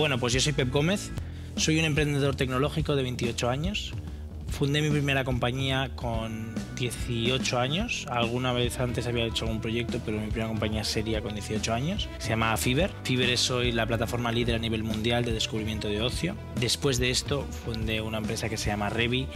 Bueno, pues yo soy Pep Gómez, soy un emprendedor tecnológico de 28 años. Fundé mi primera compañía con 18 años. Alguna vez antes había hecho algún proyecto, pero mi primera compañía sería con 18 años. Se llama Fiverr. Fiverr es hoy la plataforma líder a nivel mundial de descubrimiento de ocio. Después de esto fundé una empresa que se llama Revi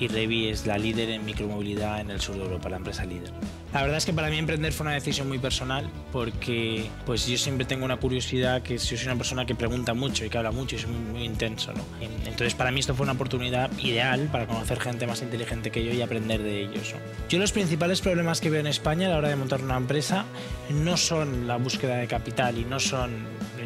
y Revi es la líder en micromovilidad en el sur de Europa, la empresa líder. La verdad es que para mí emprender fue una decisión muy personal porque pues yo siempre tengo una curiosidad que yo soy una persona que pregunta mucho y que habla mucho y es muy, intenso. ¿no? Entonces para mí esto fue una oportunidad ideal para conocer gente más inteligente que yo y aprender de ellos. Yo los principales problemas que veo en España a la hora de montar una empresa no son la búsqueda de capital y no son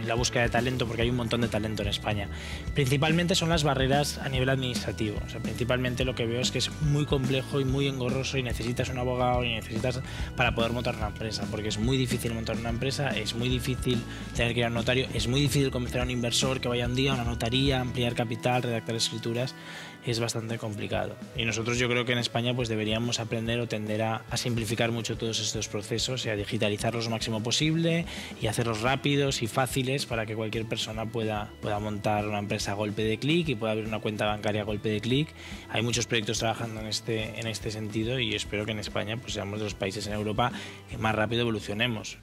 la búsqueda de talento, porque hay un montón de talento en España. Principalmente son las barreras a nivel administrativo. O sea, principalmente lo que veo es que es muy complejo y muy engorroso y necesitas un abogado y necesitas para poder montar una empresa, porque es muy difícil montar una empresa, es muy difícil tener que ir al notario, es muy difícil convencer a un inversor que vaya un día a una notaría, ampliar capital, redactar escrituras, es bastante complicado. Y nosotros yo creo que en España pues deberíamos aprender o tender a, simplificar mucho todos estos procesos y a digitalizarlos lo máximo posible y hacerlos rápidos y fáciles para que cualquier persona pueda, pueda montar una empresa a golpe de clic y pueda abrir una cuenta bancaria a golpe de clic. Hay muchos proyectos trabajando en este, en este sentido y espero que en España pues, seamos de los países en Europa que más rápido evolucionemos.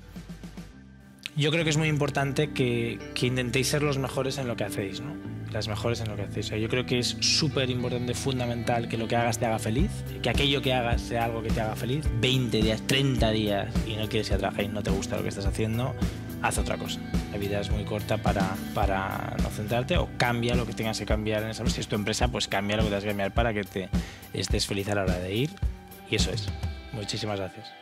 Yo creo que es muy importante que, que intentéis ser los mejores en lo que hacéis, ¿no? Las mejores en lo que hacéis. yo creo que es súper importante, fundamental que lo que hagas te haga feliz, que aquello que hagas sea algo que te haga feliz. 20 días, 30 días y no quieres ir a trabajar y no te gusta lo que estás haciendo, haz otra cosa. La vida es muy corta para, para no centrarte o cambia lo que tengas que cambiar en esa Si es tu empresa, pues cambia lo que tengas que cambiar para que te estés feliz a la hora de ir. Y eso es. Muchísimas gracias.